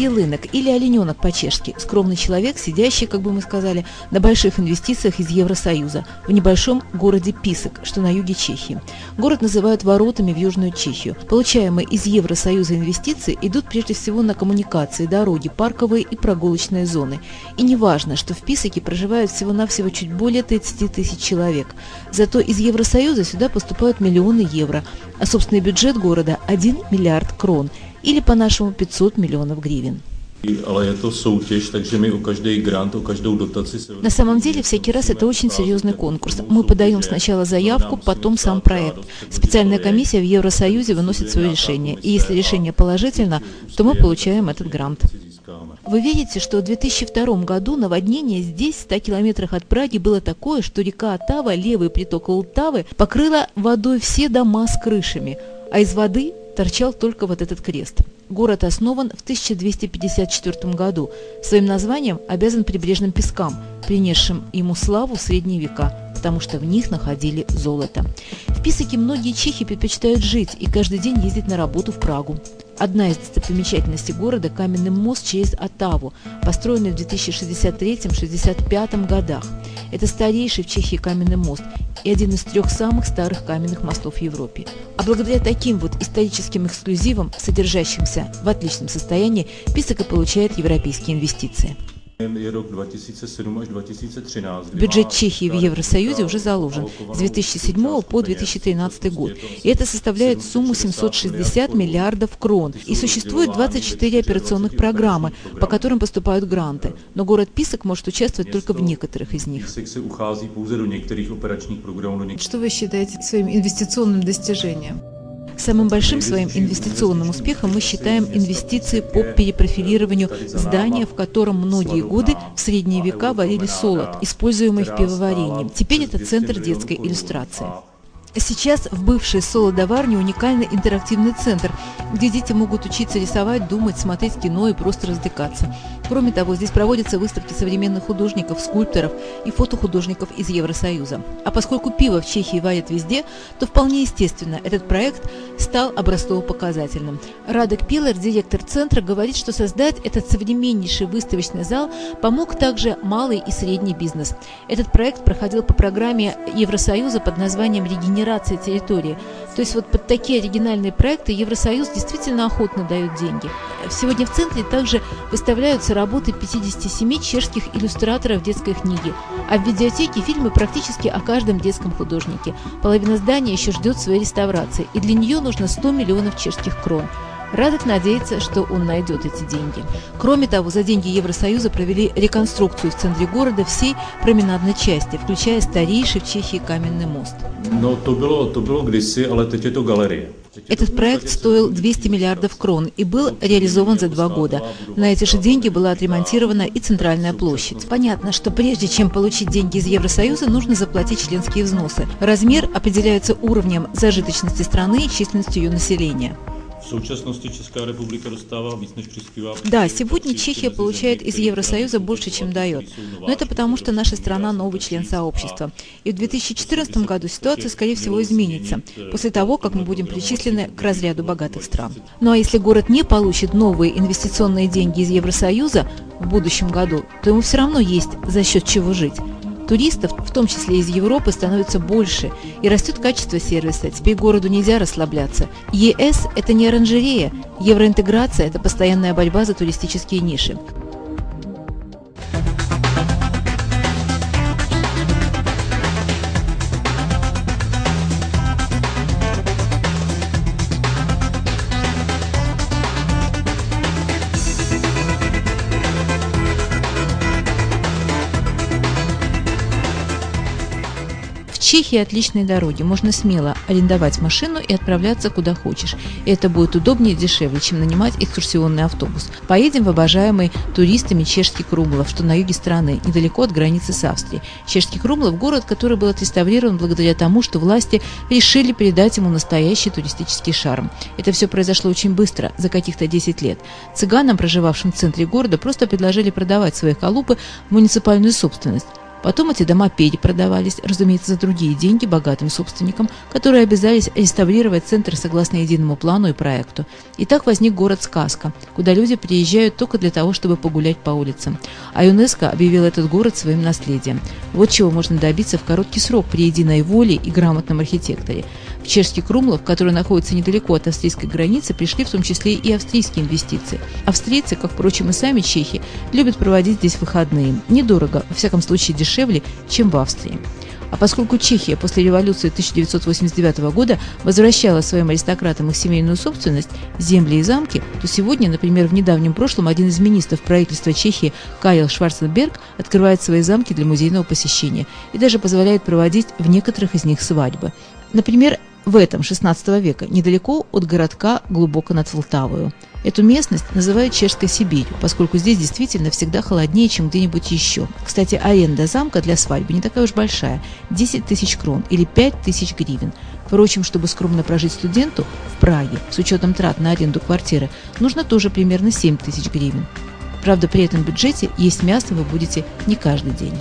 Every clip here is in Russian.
Елынок или Олененок по-чешски – скромный человек, сидящий, как бы мы сказали, на больших инвестициях из Евросоюза в небольшом городе Писок, что на юге Чехии. Город называют воротами в Южную Чехию. Получаемые из Евросоюза инвестиции идут прежде всего на коммуникации, дороги, парковые и прогулочные зоны. И не важно, что в Писаке проживают всего-навсего чуть более 30 тысяч человек. Зато из Евросоюза сюда поступают миллионы евро, а собственный бюджет города – 1 миллиард крон – или по-нашему 500 миллионов гривен. На самом деле, всякий раз это очень серьезный конкурс. Мы подаем сначала заявку, потом сам проект. Специальная комиссия в Евросоюзе выносит свое решение. И если решение положительно, то мы получаем этот грант. Вы видите, что в 2002 году наводнение здесь, в 100 километрах от Праги, было такое, что река Отава, левый приток Ултавы, покрыла водой все дома с крышами, а из воды торчал только вот этот крест. Город основан в 1254 году. Своим названием обязан прибрежным пескам, принесшим ему славу в средние века, потому что в них находили золото. В Писаке многие чехи предпочитают жить и каждый день ездить на работу в Прагу. Одна из достопримечательностей города – каменный мост через Отаву, построенный в 2063-65 годах. Это старейший в Чехии каменный мост и один из трех самых старых каменных мостов в Европе. А благодаря таким вот историческим эксклюзивам, содержащимся в отличном состоянии, Писака получает европейские инвестиции. Бюджет Чехии в Евросоюзе уже заложен с 2007 по 2013 год. И это составляет сумму 760 миллиардов крон. И существует 24 операционных программы, по которым поступают гранты. Но город Писок может участвовать только в некоторых из них. Что вы считаете своим инвестиционным достижением? Самым большим своим инвестиционным успехом мы считаем инвестиции по перепрофилированию здания, в котором многие годы в средние века варили солод, используемый в пивоварении. Теперь это центр детской иллюстрации. Сейчас в бывшей солодоварне уникальный интерактивный центр, где дети могут учиться рисовать, думать, смотреть кино и просто развлекаться. Кроме того, здесь проводятся выставки современных художников, скульпторов и фотохудожников из Евросоюза. А поскольку пиво в Чехии варят везде, то вполне естественно, этот проект стал образцово-показательным. Радек Пилер, директор центра, говорит, что создать этот современнейший выставочный зал помог также малый и средний бизнес. Этот проект проходил по программе Евросоюза под названием «Регенерация регенерации территории. То есть вот под такие оригинальные проекты Евросоюз действительно охотно дает деньги. Сегодня в центре также выставляются работы 57 чешских иллюстраторов детской книги, а в видеотеке фильмы практически о каждом детском художнике. Половина здания еще ждет своей реставрации, и для нее нужно 100 миллионов чешских крон. Радок надеется, что он найдет эти деньги. Кроме того, за деньги Евросоюза провели реконструкцию в центре города всей променадной части, включая старейший в Чехии каменный мост. Но то было, то было kdysi, ale teď je to galerie. Этот проект стоил 200 миллиардов крон и был реализован за два года. На эти же деньги была отремонтирована и центральная площадь. Понятно, что прежде чем получить деньги из Евросоюза, нужно заплатить членские взносы. Размер определяется уровнем зажиточности страны и численностью ее населения. Да, сегодня Чехия получает из Евросоюза больше, чем дает. Но это потому, что наша страна новый член сообщества. И в 2014 году ситуация, скорее всего, изменится, после того, как мы будем причислены к разряду богатых стран. Ну а если город не получит новые инвестиционные деньги из Евросоюза в будущем году, то ему все равно есть за счет чего жить. Туристов, в том числе из Европы, становится больше, и растет качество сервиса. Теперь городу нельзя расслабляться. ЕС – это не оранжерея, евроинтеграция – это постоянная борьба за туристические ниши. Чехии отличные дороги, можно смело арендовать машину и отправляться куда хочешь. И это будет удобнее и дешевле, чем нанимать экскурсионный автобус. Поедем в обожаемый туристами Чешский Крумлов, что на юге страны, недалеко от границы с Австрией. Чешский Крумлов – город, который был отреставрирован благодаря тому, что власти решили передать ему настоящий туристический шарм. Это все произошло очень быстро, за каких-то 10 лет. Цыганам, проживавшим в центре города, просто предложили продавать свои халупы в муниципальную собственность Потом эти дома перепродавались, разумеется, за другие деньги богатым собственникам, которые обязались реставрировать центр согласно единому плану и проекту. И так возник город-сказка, куда люди приезжают только для того, чтобы погулять по улицам. А ЮНЕСКО объявил этот город своим наследием. Вот чего можно добиться в короткий срок при единой воле и грамотном архитекторе. В чешский Крумлов, который находится недалеко от австрийской границы, пришли в том числе и австрийские инвестиции. Австрийцы, как, впрочем, и сами чехи, любят проводить здесь выходные. Недорого, во всяком случае дешевле, чем в Австрии. А поскольку Чехия после революции 1989 года возвращала своим аристократам их семейную собственность, земли и замки, то сегодня, например, в недавнем прошлом один из министров правительства Чехии Кайл Шварценберг открывает свои замки для музейного посещения и даже позволяет проводить в некоторых из них свадьбы. Например, в этом 16 века, недалеко от городка глубоко над Волтавою. Эту местность называют Чешской Сибирью, поскольку здесь действительно всегда холоднее, чем где-нибудь еще. Кстати, аренда замка для свадьбы не такая уж большая – 10 тысяч крон или 5 тысяч гривен. Впрочем, чтобы скромно прожить студенту в Праге, с учетом трат на аренду квартиры, нужно тоже примерно 7 тысяч гривен. Правда, при этом бюджете есть мясо вы будете не каждый день.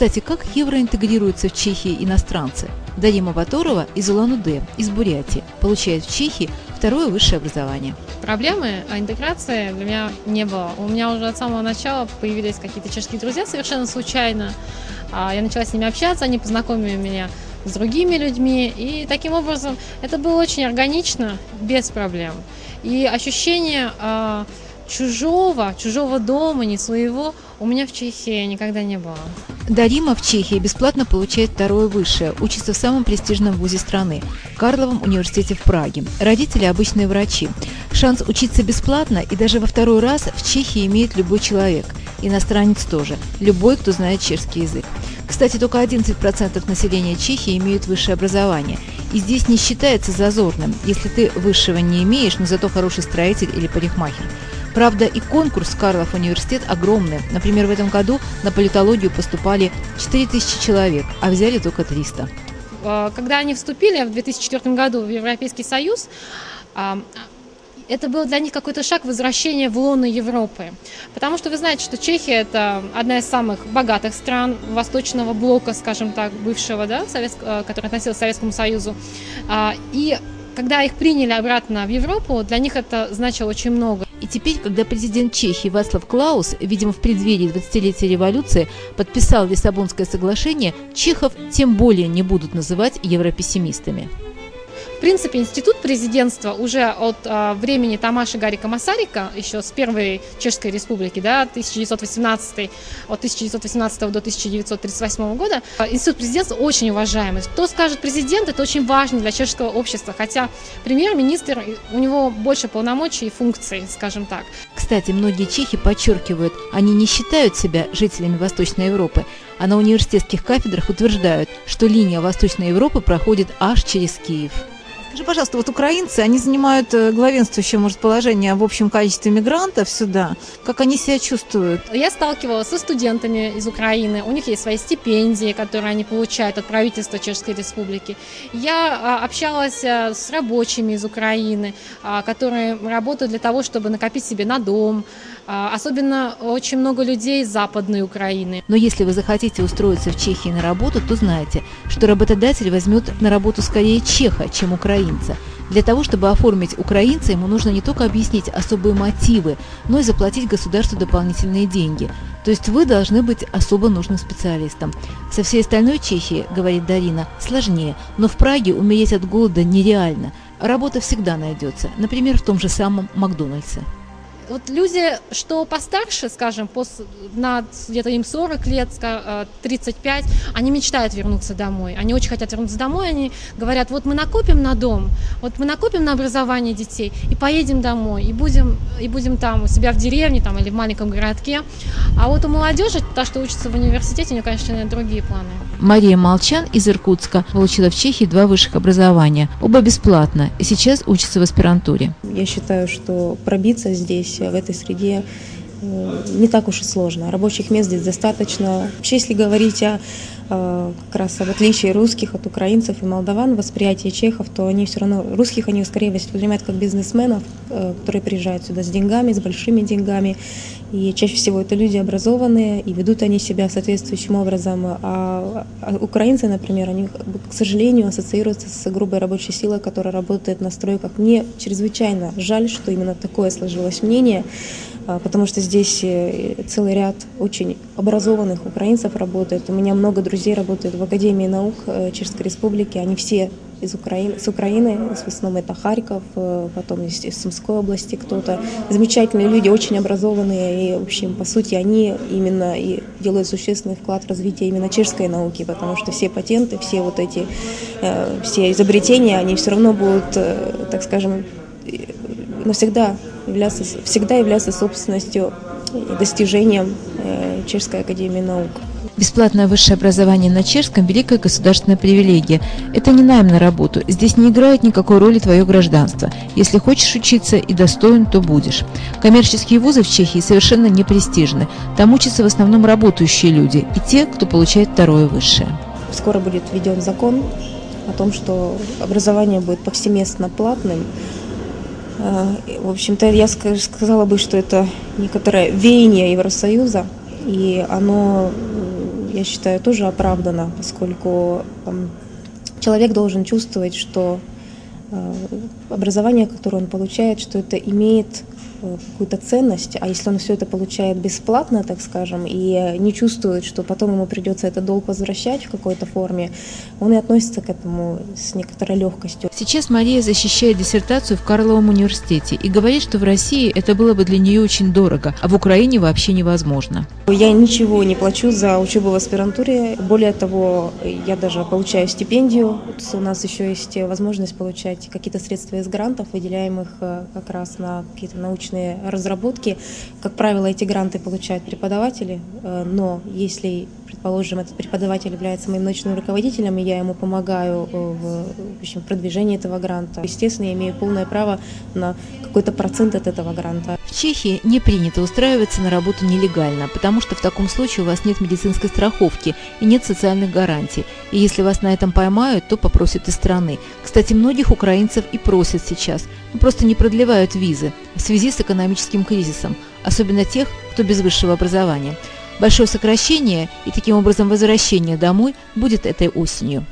Кстати, как евро интегрируется в Чехии иностранцы? Дарима Баторова из Улан-Удэ, из Бурятии, получает в Чехии второе высшее образование. Проблемы о интеграции для меня не было. У меня уже от самого начала появились какие-то чешские друзья совершенно случайно. А, я начала с ними общаться, они познакомили меня с другими людьми. И таким образом это было очень органично, без проблем. И ощущение а, чужого, чужого дома, не своего, у меня в Чехии никогда не было. Дарима в Чехии бесплатно получает второе высшее, учится в самом престижном вузе страны – Карловом университете в Праге. Родители – обычные врачи. Шанс учиться бесплатно и даже во второй раз в Чехии имеет любой человек. Иностранец тоже. Любой, кто знает чешский язык. Кстати, только 11% населения Чехии имеют высшее образование. И здесь не считается зазорным, если ты высшего не имеешь, но зато хороший строитель или парикмахер. Правда, и конкурс Карлов университет огромный. Например, в этом году на политологию поступали 4000 человек, а взяли только 300. А, когда они вступили в 2004 году в Европейский Союз, а, это был для них какой-то шаг возвращения в лоно Европы. Потому что вы знаете, что Чехия – это одна из самых богатых стран восточного блока, скажем так, бывшего, да, Совет, э, который относился к Советскому Союзу. А, и когда их приняли обратно в Европу, для них это значило очень много. И теперь, когда президент Чехии Вацлав Клаус, видимо, в преддверии 20-летия революции, подписал Лиссабонское соглашение, чехов тем более не будут называть европессимистами. В принципе, институт президентства уже от э, времени Тамаши Гарика Масарика, еще с первой Чешской республики, да, 1918, от 1918 до 1938 года, э, институт президентства очень уважаемый. Кто скажет президент, это очень важно для чешского общества, хотя премьер-министр, у него больше полномочий и функций, скажем так. Кстати, многие чехи подчеркивают, они не считают себя жителями Восточной Европы, а на университетских кафедрах утверждают, что линия Восточной Европы проходит аж через Киев. Скажи, пожалуйста, вот украинцы, они занимают э, главенствующее, может, положение в общем количестве мигрантов сюда. Как они себя чувствуют? Я сталкивалась со студентами из Украины. У них есть свои стипендии, которые они получают от правительства Чешской Республики. Я а, общалась э, с рабочими из Украины, а, которые работают для того, чтобы накопить себе на дом. А, особенно очень много людей из Западной Украины. Но если вы захотите устроиться в Чехии на работу, то знайте, что работодатель возьмет на работу скорее чеха, чем украинца. Для того, чтобы оформить украинца, ему нужно не только объяснить особые мотивы, но и заплатить государству дополнительные деньги. То есть вы должны быть особо нужным специалистом. Со всей остальной Чехии, говорит Дарина, сложнее, но в Праге умереть от голода нереально. Работа всегда найдется, например, в том же самом Макдональдсе. Вот люди, что постарше, скажем, пос, на где-то им 40 лет, 35, они мечтают вернуться домой. Они очень хотят вернуться домой, они говорят, вот мы накопим на дом, вот мы накопим на образование детей и поедем домой, и будем, и будем там у себя в деревне там, или в маленьком городке. А вот у молодежи, та, что учится в университете, у нее, конечно, другие планы. Мария Молчан из Иркутска получила в Чехии два высших образования, оба бесплатно, и сейчас учится в аспирантуре. Я считаю, что пробиться здесь, в этой среде, не так уж и сложно. Рабочих мест здесь достаточно. Вообще, если говорить о Э, как раз в отличие русских от украинцев и молдаван, восприятие чехов, то они все равно, русских они скорее воспринимают как бизнесменов, э, которые приезжают сюда с деньгами, с большими деньгами. И чаще всего это люди образованные, и ведут они себя соответствующим образом. А, а украинцы, например, они, к сожалению, ассоциируются с грубой рабочей силой, которая работает на стройках. Мне чрезвычайно жаль, что именно такое сложилось мнение. А, потому что здесь э, целый ряд очень образованных украинцев работает. У меня много друзей работают в Академии наук э, Чешской Республики. Они все из Украины, с Украины, в основном это Харьков, э, потом из, из Сумской области кто-то. Замечательные люди, очень образованные, и, в общем, по сути, они именно и делают существенный вклад в развитие именно чешской науки, потому что все патенты, все вот эти, все изобретения, они все равно будут, так скажем, навсегда являться, всегда являться собственностью и достижением э, Чешской академии наук. Бесплатное высшее образование на чешском – великая государственная привилегия. Это не найм на работу. Здесь не играет никакой роли твое гражданство. Если хочешь учиться и достоин, то будешь. Коммерческие вузы в Чехии совершенно не престижны. Там учатся в основном работающие люди и те, кто получает второе высшее. Скоро будет введен закон о том, что образование будет повсеместно платным, в общем-то, я сказала бы, что это некоторое веяние Евросоюза, и оно, я считаю, тоже оправдано, поскольку человек должен чувствовать, что э, образование, которое он получает, что это имеет Э, какую-то ценность, а если он все это получает бесплатно, так скажем, и не чувствует, что потом ему придется этот долг возвращать в какой-то форме, он и относится к этому с некоторой легкостью. Сейчас Мария защищает диссертацию в Карловом университете и говорит, что в России это было бы для нее очень дорого, а в Украине вообще невозможно. Я ничего не плачу за учебу в аспирантуре. Более того, я даже получаю стипендию. У нас еще есть возможность получать какие-то средства из грантов, выделяемых э, как раз на какие-то научные научные разработки. Как правило, эти гранты получают преподаватели, э, но если, предположим, этот преподаватель является моим научным руководителем, и я ему помогаю э, в, в общем, продвижении этого гранта, естественно, я имею полное право на какой-то процент от этого гранта. В Чехии не принято устраиваться на работу нелегально, потому что в таком случае у вас нет медицинской страховки и нет социальных гарантий. И если вас на этом поймают, то попросят из страны. Кстати, многих украинцев и просят сейчас, просто не продлевают визы в связи с экономическим кризисом, особенно тех, кто без высшего образования. Большое сокращение и таким образом возвращение домой будет этой осенью.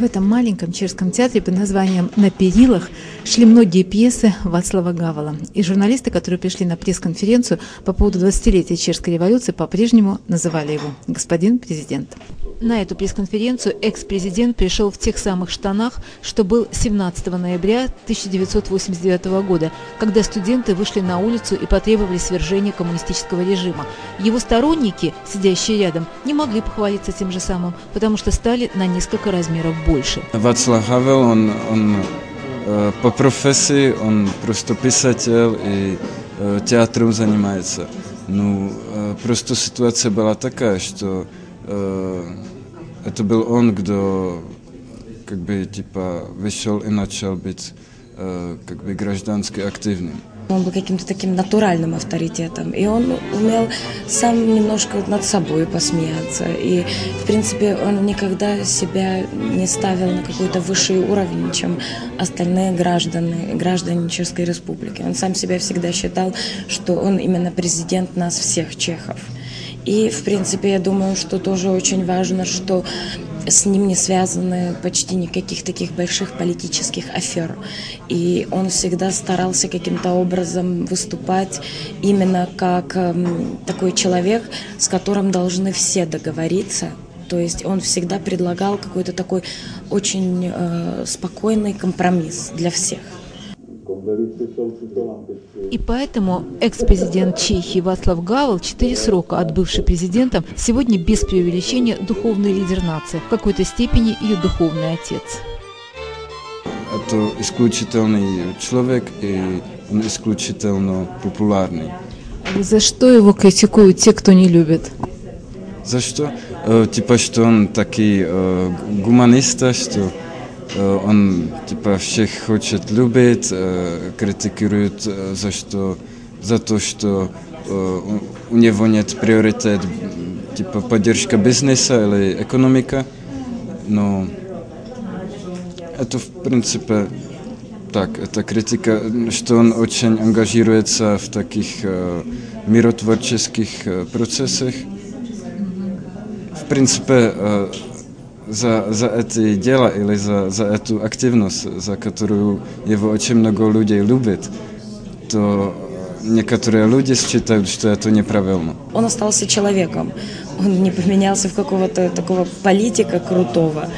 В этом маленьком чешском театре под названием «На перилах» шли многие пьесы Вацлава Гавала. И журналисты, которые пришли на пресс-конференцию по поводу 20-летия чешской революции, по-прежнему называли его «господин президент». На эту пресс-конференцию экс-президент пришел в тех самых штанах, что был 17 ноября 1989 года, когда студенты вышли на улицу и потребовали свержения коммунистического режима. Его сторонники, сидящие рядом, не могли похвалиться тем же самым, потому что стали на несколько размеров больше. Václav Havel, он, он э, по профессии, он просто писатель и э, театром занимается. Ну, э, просто ситуация была такая, что это был он, кто как бы типа вышел и начал быть как бы граждански активным. Он был каким-то таким натуральным авторитетом, и он умел сам немножко над собой посмеяться. И, в принципе, он никогда себя не ставил на какой-то высший уровень, чем остальные граждане, граждане Чешской Республики. Он сам себя всегда считал, что он именно президент нас всех чехов. И, в принципе, я думаю, что тоже очень важно, что с ним не связаны почти никаких таких больших политических афер. И он всегда старался каким-то образом выступать именно как эм, такой человек, с которым должны все договориться. То есть он всегда предлагал какой-то такой очень э, спокойный компромисс для всех. И поэтому экс-президент Чехии Вацлав Гавел, четыре срока отбывший президентом, сегодня без преувеличения духовный лидер нации, в какой-то степени ее духовный отец. Это исключительный человек, и он исключительно популярный. За что его критикуют те, кто не любит? За что? Э, типа, что он такой э, гуманиста, что он типа всех хочет любить, э, критикует э, за что, за то, что э, у, у него нет приоритет типа поддержка бизнеса или экономика, но это в принципе так, это критика, что он очень ангажируется в таких э, миротворческих э, процессах. В принципе, э, за, за это дело или за, за эту активность, за которую его очень много людей любит, то некоторые люди считают, что это неправильно. Он остался человеком. Он не поменялся в какого-то такого политика крутого,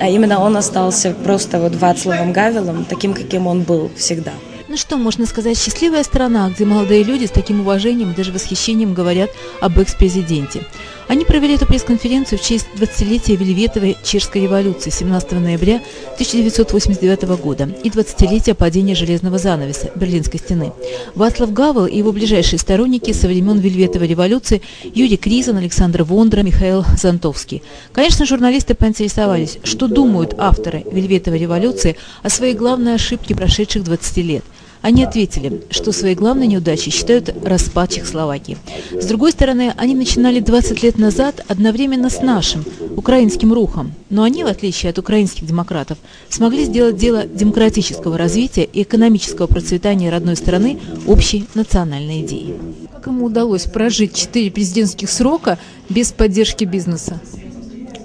а именно он остался просто вот Вацлавом Гавелом, таким, каким он был всегда. Ну что, можно сказать, счастливая страна, где молодые люди с таким уважением и даже восхищением говорят об экс-президенте. Они провели эту пресс-конференцию в честь 20-летия Вельветовой Чешской революции 17 ноября 1989 года и 20-летия падения железного занавеса Берлинской стены. Вацлав Гавел и его ближайшие сторонники со времен Вельветовой революции Юрий Кризан, Александр Вондра, Михаил Зантовский. Конечно, журналисты поинтересовались, что думают авторы Вельветовой революции о своей главной ошибке прошедших 20 лет – они ответили, что своей главной неудачей считают распад Чехословакии. С другой стороны, они начинали 20 лет назад одновременно с нашим, украинским рухом. Но они, в отличие от украинских демократов, смогли сделать дело демократического развития и экономического процветания родной страны общей национальной идеей. Как ему удалось прожить четыре президентских срока без поддержки бизнеса?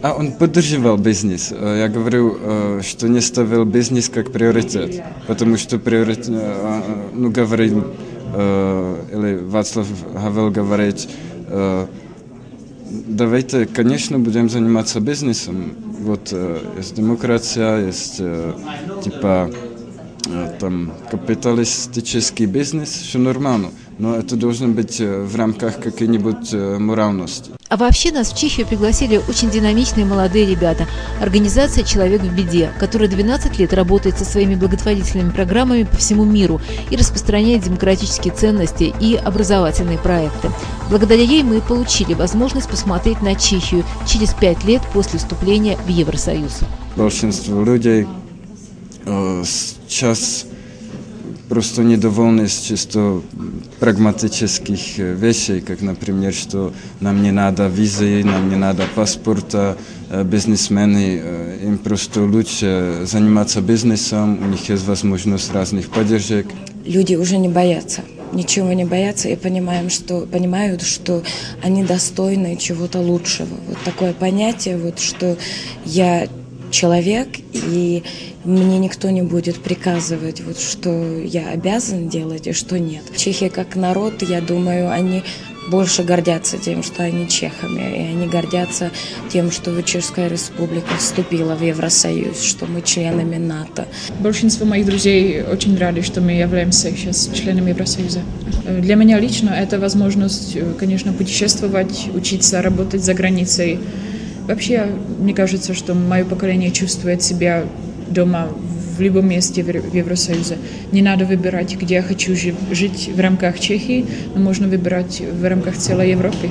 А он поддерживал бизнес. Э, я говорю, э, что не ставил бизнес как приоритет, потому что приоритет, э, ну, говорил, или Вацлав Гавел говорит, давайте, конечно, будем заниматься бизнесом. Вот есть демократия, есть типа там капиталистический бизнес, все нормально, но это должно быть в рамках какой-нибудь моральности. А вообще нас в Чехию пригласили очень динамичные молодые ребята. Организация «Человек в беде», которая 12 лет работает со своими благотворительными программами по всему миру и распространяет демократические ценности и образовательные проекты. Благодаря ей мы получили возможность посмотреть на Чехию через пять лет после вступления в Евросоюз. Большинство людей э, сейчас просто недовольны с чисто прагматических э, вещей, как, например, что нам не надо визы, нам не надо паспорта, э, бизнесмены, э, им просто лучше заниматься бизнесом, у них есть возможность разных поддержек. Люди уже не боятся ничего не боятся и понимаем, что, понимают, что они достойны чего-то лучшего. Вот такое понятие, вот, что я человек, и мне никто не будет приказывать, вот, что я обязан делать и что нет. Чехия как народ, я думаю, они больше гордятся тем, что они чехами, и они гордятся тем, что Чешская Республика вступила в Евросоюз, что мы членами НАТО. Большинство моих друзей очень рады, что мы являемся сейчас членами Евросоюза. Для меня лично это возможность, конечно, путешествовать, учиться, работать за границей, Вообще, мне кажется, что мое поколение чувствует себя дома в любом месте в Евросоюзе. Не надо выбирать, где я хочу жить в рамках Чехии, но можно выбирать в рамках целой Европы.